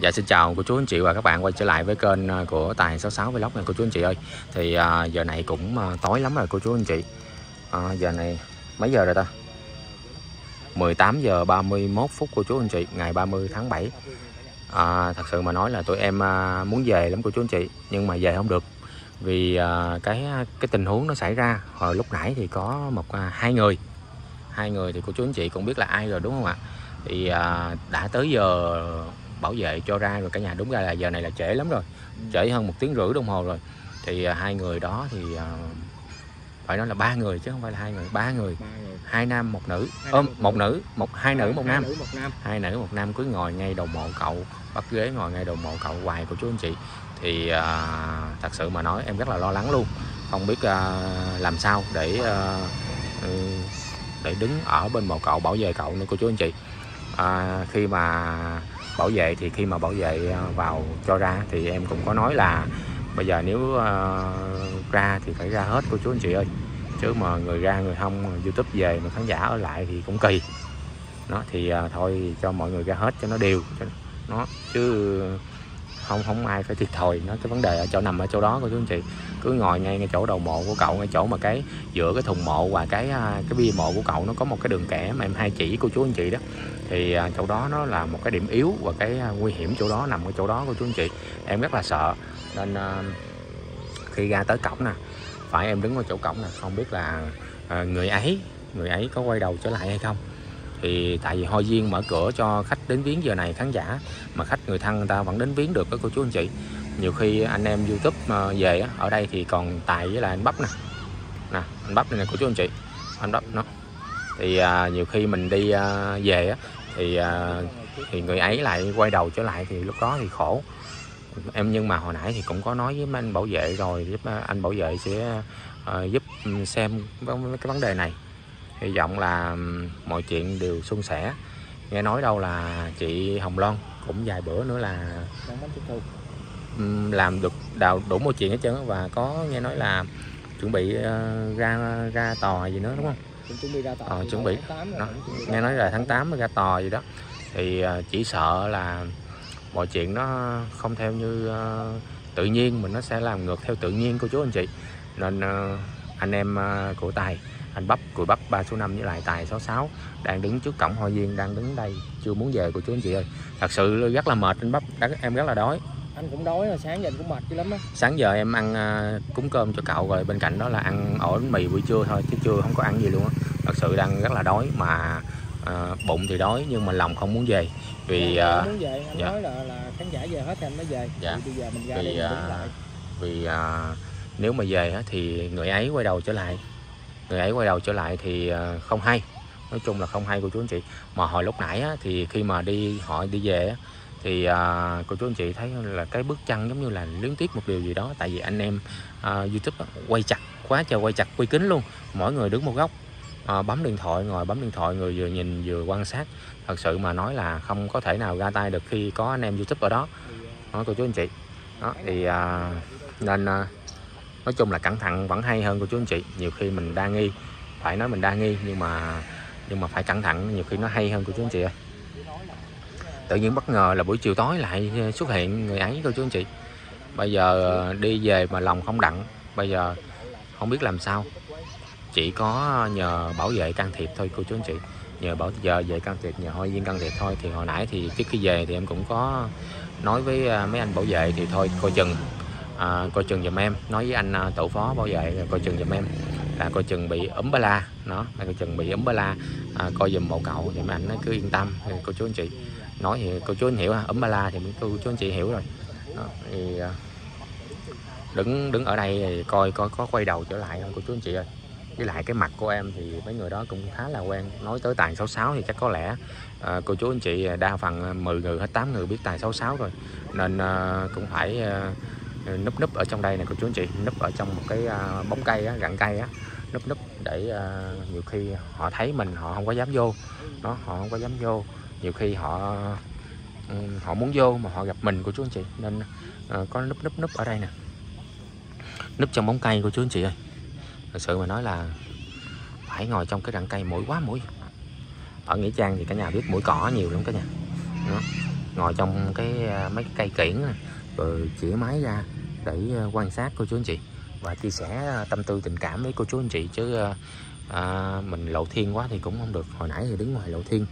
Dạ xin chào cô chú anh chị và các bạn quay trở lại với kênh à, của Tài 66 Vlog này cô chú anh chị ơi. Thì à, giờ này cũng à, tối lắm rồi cô chú anh chị. À, Giờ này mấy giờ rồi ta? 18 giờ 31 phút cô chú anh chị Ngày 30 tháng 7 à, Thật sự mà nói là tụi em à, muốn về lắm cô chú anh chị Nhưng mà về không được. Vì à, cái à, cái tình huống nó xảy ra Hồi lúc nãy thì có một à, hai người. Hai người thì cô chú anh chị cũng biết là ai rồi đúng không ạ? Thì à, đã tới giờ bảo vệ cho ra rồi cả nhà. Đúng ra là giờ này là trễ lắm rồi trễ hơn một tiếng rưỡi đồng hồ rồi. Thì à, hai người đó thì à, phải nói là ba người chứ không phải là hai người ba người. Hai nam một nữ. Ôm nam, một nữ. một hai nữ một nam. nữ một nam. Hai nữ một nam. Cứ ngồi ngay đầu mộ cậu bắt ghế ngồi ngay đầu mộ cậu hoài của chú anh chị. Thì à, thật sự mà nói em rất là lo lắng luôn. Không biết à, làm sao để ừ, để đứng ở bên mộ cậu bảo vệ cậu nữa cô chú anh chị. À, khi mà bảo vệ thì khi mà bảo vệ ờ, vào cho ra thì em cũng có nói là bây giờ nếu uh, ra thì phải ra hết cô chú anh chị ơi. Chứ mà người ra người không youtube về mà khán giả ở lại thì cũng kỳ. Nó thì uh, thôi cho mọi người ra hết cho nó đều cho nó chứ không không ai phải thiệt thòi. Nó cái vấn đề ở chỗ nằm ở chỗ đó cô chú anh chị. Cứ ngồi ngay ngay chỗ đầu mộ của cậu, ngay chỗ mà cái, giữa cái thùng mộ và cái à, cái bia mộ của cậu, nó có một cái đường kẻ mà em hai chỉ cô chú anh chị đó. Thì à, chỗ đó nó là một cái điểm yếu và cái à, nguy hiểm chỗ đó, nằm ở chỗ đó cô chú anh chị. Em rất là sợ. Nên khi ra tới cổng nè, phải em đứng ở chỗ cổng nè. Không biết là người ấy người ấy có quay đầu trở lại hay không thì tại vì Hoa Duyên mở cửa cho khách đến viếng giờ này khán giả mà khách người thân người ta vẫn đến viếng được các cô chú anh chị. Nhiều khi anh em YouTube ờ, về ở đây thì còn Tài với là anh Bắp nè. Nè anh Bắp này nè cô chú anh chị. Anh Bắp nó. Thì à, nhiều khi mình đi à, về á, thì à, thì người ấy lại quay đầu trở lại thì lúc đó thì khổ. Em nhưng mà hồi nãy thì cũng có nói với anh bảo vệ rồi giúp à, anh bảo vệ sẽ à, giúp ừ, xem cái vấn đề này hy vọng là mọi chuyện đều suôn sẻ. Nghe nói đâu là chị Hồng Loan cũng vài bữa nữa là làm được đào đủ mọi chuyện hết trơn và có nghe nói là chuẩn bị ờ, ra ra tòa gì nữa đúng không? Cũng chuẩn bị ra tòa. Ờ, chuẩn bị. tháng 8 rồi, Đó, cũng chuẩn bị nghe nói là tháng 8 mới ra tòa gì đó. Thì ờ, chỉ sợ là mọi chuyện nó không theo như ờ, tự nhiên mà nó sẽ làm ngược theo tự nhiên cô chú anh chị. Nên ờ, anh em ờ, của tài anh bắp cùi bắp ba số 5 với lại tài 66 đang đứng trước cổng hoa viên đang đứng đây chưa muốn về cô chú anh chị ơi. Thật sự rất là mệt anh bắp em rất là đói. Anh cũng đói rồi sáng giờ anh cũng mệt dữ lắm á. Sáng giờ em ăn ờ, cúng cơm cho cậu rồi bên cạnh đó là ăn ổ bánh mì buổi trưa thôi chứ trưa không có ăn gì luôn á. Thật sự đang rất là đói mà ờ, bụng thì đói nhưng mà lòng không muốn về. Vì anh ờ, muốn về anh dạ. nói là là khán giả về hết thì anh mới về. Dạ. thì bây giờ mình ra vì đây đứng lại. vì à, nếu mà về thì người ấy quay đầu trở lại. Người ấy quay đầu trở lại thì ờ, không hay. Nói chung là không hay cô chú anh chị. Mà hồi lúc nãy thì khi mà đi họ đi về thì ờ, cô chú anh chị thấy là cái bước chân giống như là luyến tiếc một điều gì đó. Tại vì anh em ờ, youtube quay chặt quá trời quay chặt quay kính luôn. Mỗi người đứng một góc. À, bấm điện thoại ngồi bấm điện thoại người vừa nhìn vừa quan sát. Thật sự mà nói là không có thể nào ra tay được khi có anh em youtube ở đó. Đó cô chú anh chị. Đó thì à, nên à, nói chung là cẩn thận vẫn hay hơn cô chú anh chị. Nhiều khi mình đa nghi, phải nói mình đa nghi, nhưng mà nhưng mà phải cẩn thận, nhiều khi nó hay hơn cô chú anh chị ơi tự nhiên bất ngờ là buổi chiều tối lại ờ, xuất hiện người ấy cô chú anh chị. Bây giờ ờ, đi về mà lòng không đặng, bây giờ không biết làm sao. Chỉ có nhờ bảo vệ can thiệp thôi cô chú anh chị. Nhờ bảo giờ về can thiệp, nhờ hội viên can thiệp thôi. Thì hồi nãy thì trước khi về thì em cũng có nói với ờ, mấy anh bảo vệ thì thôi, coi chừng à, coi chừng giùm em. Nói với anh à, tổ phó bảo vệ coi chừng giùm em. Là coi chừng bị ấm ba la. Nó là coi chừng bị ấm ba la. À, coi giùm bầu cậu thì mà anh nó cứ yên tâm. Thì cô chú anh chị nói thì cô chú anh hiểu ha ấm ba la thì cô chú anh chị hiểu rồi. Đó, thì à, đứng đứng ở đây thì coi coi có quay đầu trở lại không cô chú anh chị ơi. Với lại cái mặt của em thì mấy người đó cũng khá là quen. Nói tới tài 66 thì chắc có lẽ à, cô chú anh chị đa phần 10 người hết 8 người biết tài 66 rồi. Nên à, cũng phải à, núp núp ở trong đây này cô chú anh chị núp ở trong một cái à, bóng cây á, gặn cây á núp núp để uh, nhiều khi họ thấy mình họ không có dám vô nó họ không có dám vô. Nhiều khi họ um, họ muốn vô mà họ gặp mình của chú anh chị nên uh, có núp núp núp ở đây nè. Núp trong bóng cây cô chú anh chị ơi. Thật sự mà nói là phải ngồi trong cái rặng cây mũi quá mũi. Ở nghĩa trang thì cả nhà biết mũi cỏ nhiều lắm cả nhà. Đó. ngồi trong cái mấy cái cây kiển rồi chĩa máy ra để à, quan sát cô chú anh chị và chia sẻ à, tâm tư tình cảm với cô chú anh chị chứ à, mình lộ thiên quá thì cũng không được. Hồi nãy thì đứng ngoài lộ thiên.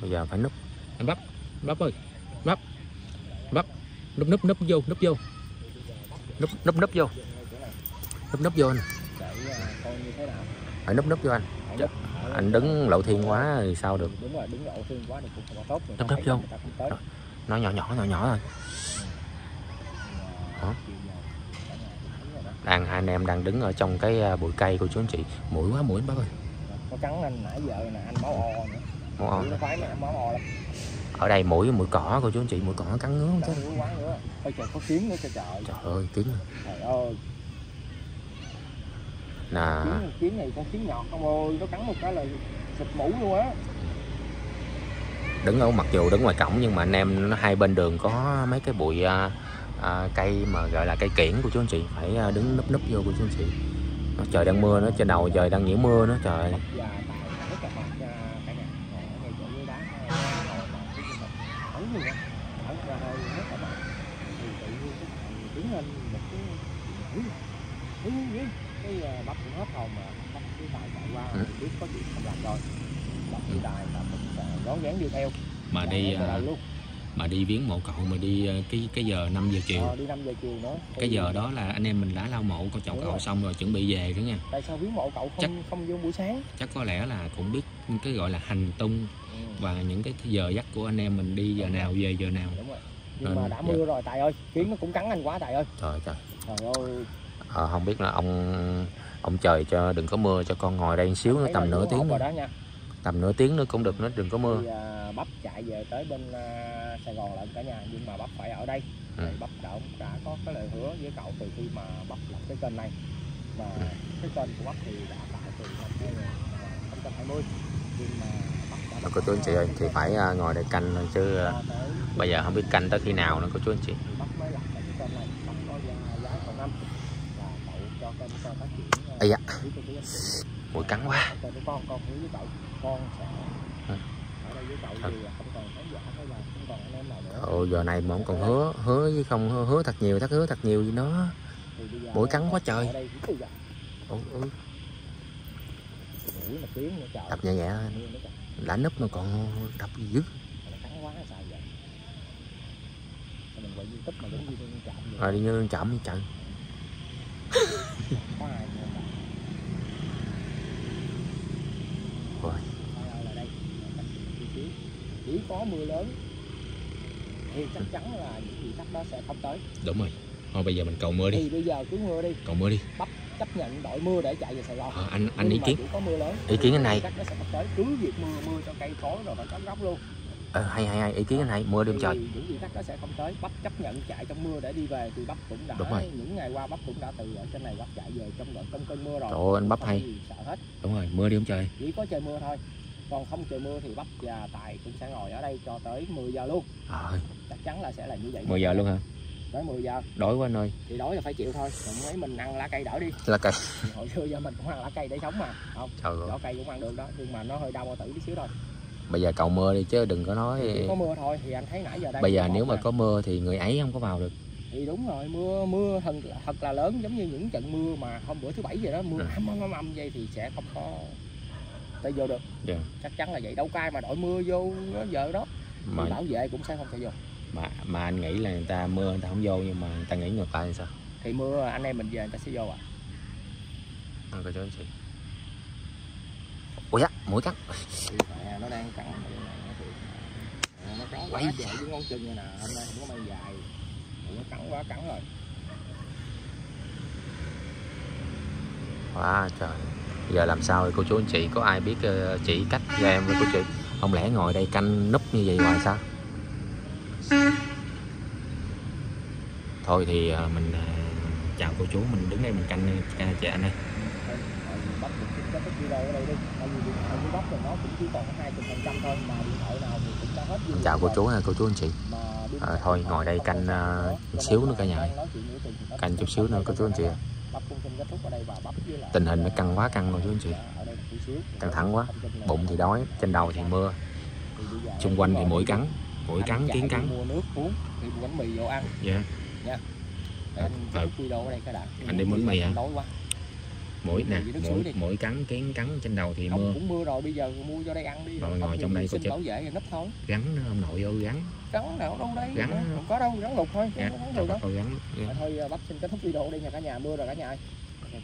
Bây giờ phải núp. Em bắp bắp ơi. Bắp. Bắp. Núp núp núp vô núp vô. Núp núp núp vô. Núp núp vô anh. Phải núp núp vô anh. Dạ. anh đứng lộ thiên quá thì sao được? Đúng rồi đứng lộ thiên quá thì cũng không có tốt. Núp núp vô. nó nhỏ nhỏ nhỏ nhỏ thôi Hả? đang hai anh em đang đứng ở trong cái à, bụi cây của chú anh chị. Mũi quá mũi bác ơi. Có cắn anh nãy giờ nè anh máu o nữa. Máu o. Nó khoái nó máu o lắm. Ở đây mũi mũi cỏ của chú anh chị mũi cỏ cắn ngứa không chứ cắn quá nữa. Ôi trời có kiến nữa trời. Trời ơi kiến trời ơi. Nè kiến, kiến này con kiến nhọt không ơi nó cắn một cái là xịt mũ luôn á. Đứng ở mặc dù đứng ngoài cổng nhưng mà anh em nó hai bên đường có mấy cái bụi à, à, cây mà gọi là cây kiển của chú anh chị phải à, đứng núp núp vô của chú anh chị. Nó trời đang mưa nó trên đầu trời đang nhiễu mưa nữa trời mà mà mà Ừ. biết có chuyện không làm rồi bắp cái tài là mình à, rón rén đi theo mà đi à, viếng mộ cậu mà đi à, cái cái giờ 5 giờ chiều. Ờ, đi 5 giờ chiều nữa. Cái Thì giờ đó là anh em mình đã lau mộ con chậu Đúng cậu rồi. xong rồi chuẩn bị về đó nha. Tại sao viếng mộ cậu không Chắc- không vô buổi sáng? chắc có lẽ là cũng biết cái gọi là hành tung ừ. và những cái giờ giấc của anh em mình đi giờ nào về giờ nào. Đúng rồi. Nhưng Nên- mà đã dạ. mưa rồi tài ơi kiến nó cũng cắn anh quá tài ơi. Trời trời. Trời ơi. Ờ, không biết là ông ông trời cho đừng có mưa cho con ngồi đây một xíu nữa tầm rồi, nửa tiếng nữa. rồi đó nha tầm nửa tiếng nữa cũng được nó đừng có mưa. Thì à, bắp chạy về tới bên à, Sài Gòn lận cả nhà nhưng mà bắp phải ở đây. Ừ. Tại bắp đã, đã có cái lời hứa với cậu từ khi mà bắp lập cái kênh này. Và Ừ. cái kênh của bắp thì đã tạo từ năm 2020 nhưng mà bắp đã cô chú anh chị ơi thì phải à, ngồi đây canh chứ à, bây giờ không biết canh tới khi nào nữa cô chú anh chị. Thì bắp mũi cắn quá. Con con hứa với cậu con sẽ ở đây với cậu Thật. thì không còn khán giả hay là không còn anh em nào nữa. Ồ, giờ này mà không còn hứa hứa với không hứa, hứa thật nhiều thắt hứa thật nhiều gì nó Mũi cắn quá trời. trời. Đập nhẹ nhẹ. Đã núp mà còn đập gì dữ. Mà nó cắn quá là sao vậy Mà mình quay youtube mà giống như con chạm vậy rồi đi như chậm đi trời có ai nữa không? Rồi. Ai ơi là đây cách tí xíu. chỉ có mưa lớn thì chắc chắn là những gì khách đó sẽ không tới. Đúng rồi. Thôi bây giờ mình cầu mưa đi. Thì bây giờ cứ mưa đi. Cầu mưa đi. Chấp nhận đội mưa để chạy về Sài Gòn. Ờ, anh anh ý Nhưng mà kiến. có mưa lớn. Ý kiến anh này. Nó sẽ không tới. Cứ việc mưa mưa cho cây cối rồi phải cắm góc luôn. Ờ, hay hay hay. Ý kiến anh hay mưa đêm trời. những vị khách đó sẽ không tới. Bắp chấp nhận chạy trong mưa để đi về thì bắp cũng đã Đúng rồi. những ngày qua bắp cũng đã từ ở trên này bắp chạy về trong trong cơn mưa rồi. Trời ơi, anh Bắp hay. sợ hết. Đúng rồi. Mưa đêm trời. Chỉ có trời mưa thôi còn không trời mưa thì bắp và tài cũng sẽ ngồi ở đây cho tới 10 giờ luôn. Trời chắc chắn là sẽ là như vậy. 10 giờ luôn hả? Tới 10 giờ. Đói quá anh ơi thì đói là phải chịu thôi. Còn mấy mình ăn lá cây đỡ đi. Là cây. Hồi xưa giờ mình cũng ăn lá cây để sống mà. Không trời vỏ cây cũng ăn được đó nhưng mà nó hơi đau bao tử tí xíu thôi. Bây giờ cầu mưa đi chứ đừng có nói có mưa thôi thì anh thấy nãy giờ đây bây giờ nếu mà nè. có mưa thì người ấy không có vào được. Thì đúng rồi mưa mưa thật thật là lớn giống như những trận mưa mà hôm bữa thứ bảy vậy đó mưa Ừ. ầm ầm ầm vậy thì sẽ không có tay vô được. Dạ. chắc chắn là vậy đâu cai mà đội mưa vô nó giờ đó. Mà bảo vệ cũng sẽ không thể vô. Mà mà anh nghĩ là người ta mưa người ta không vô nhưng mà người ta nghĩ ngược lại thì sao? Thì mưa anh em mình về người ta sẽ vô à. À, coi cho anh chị ui á mũi cắn mẹ nó đang cắn nó cắn quá với ngón chân nè hôm nay không có may dài. Nó cắn quá cắn rồi. Wow, trời giờ làm sao cô chú anh chị có ai biết ờ, chỉ cách cho em với cô chị không lẽ ngồi đây canh núp như vậy hoài sao? Thôi thì ờ, mình ờ, chào cô chú mình đứng đây mình canh chị anh đây chào cô chú ha cô chú anh chị. À, thôi ngồi đây canh uh, xíu nữa cả nhà canh chút xíu nữa cô chú anh chị Tình hình nó căng quá căng rồi chú anh chị. xíu. Căng thẳng quá. Bụng thì đói trên đầu thì mưa thì xung quanh thì mũi cắn mũi cắn kiến cắn mua nước uống mua bánh mì vô ăn dạ để anh Ờ. Anh đi mua bánh mì hả? đói quá mũi nè Mũi mũi đi. cắn kiến cắn trên đầu thì mưa cũng mưa rồi bây giờ mua vô đây ăn đi Rồi ngồi trong đây sinh chết. bảo vệ nấp thôi gắn nó ông nội vô gắn gắn nào đâu đây Gắn. không có đâu gắn lục thôi dạ không có cho đâu gắn Thôi, thôi bắp xin kết thúc video đây nha cả nhà mưa rồi cả nhà ơi. chào